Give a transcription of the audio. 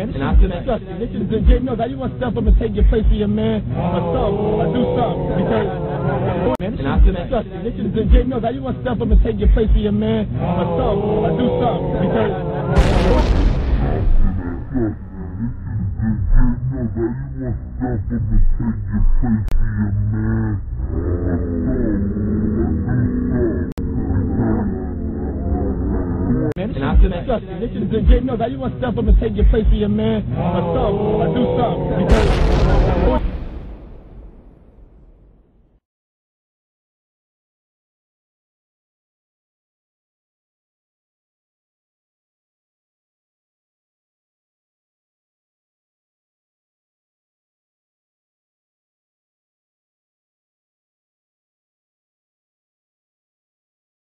And after that, disgusting. This is the Jae Millz. How you want to step up and take your place of your man or something or do something because. And after that, disgusting. This is the Jae Millz. How you want to step up and take your place of your man or something or do something because. And after that, disgusting. This is the Jae Millz. How you want to step up and take your place for your man or something or do something because.